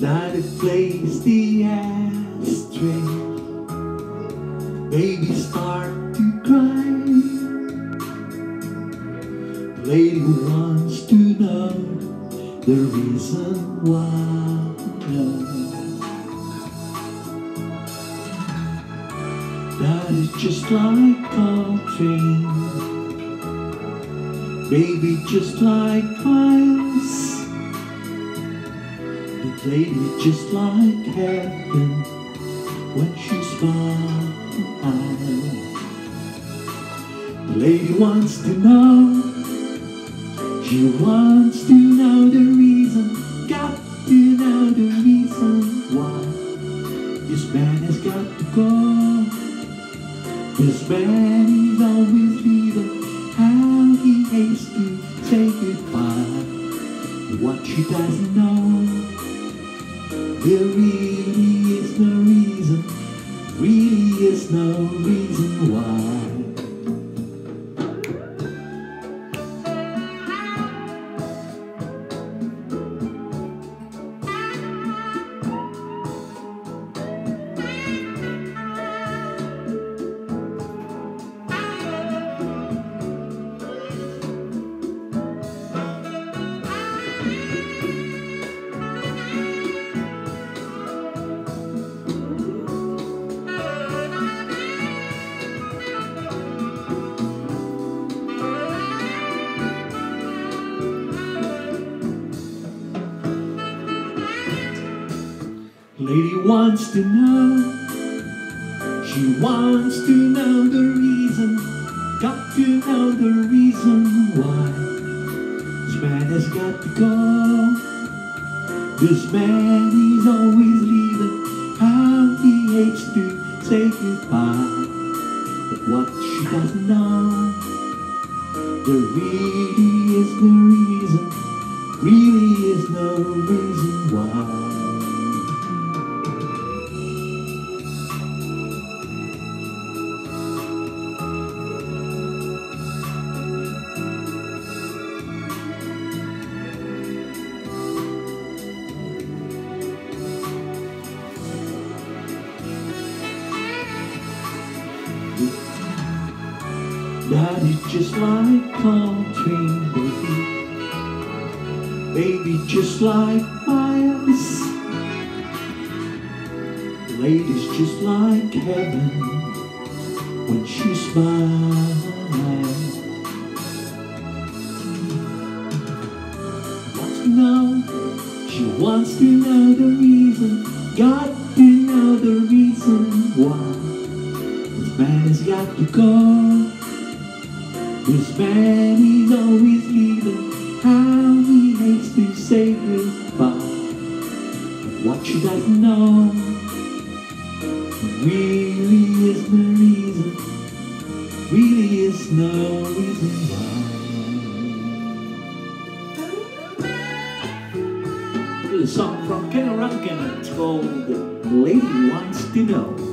Now to place the ashtray. Baby start to cry. Lady wants to know the reason why. That is just like a train Baby just like miles The lady just like heaven When she smiles The lady wants to know She wants to know the reason Got to know the reason why This man has got to go this man is always leaving. How he hates to say goodbye. What she doesn't know, there really is no reason. Really is no reason why. Wants to know. She wants to know the reason. Got to know the reason why. This man has got to go. This man is always leaving. How he hates to say goodbye. But what she doesn't know. There really is no reason. Really is no reason why. Is just like Coltrane, baby. Baby, just like miles. Lady's just like heaven when she smiles. Wants to know, she wants to know the reason. Got to know the reason why. This man has got to go. This man is always leaving. How he hates to say goodbye. But what she doesn't know really is no reason. Really is no reason why. This is a song from Ken Rankin. It's called Lady Wants to Know.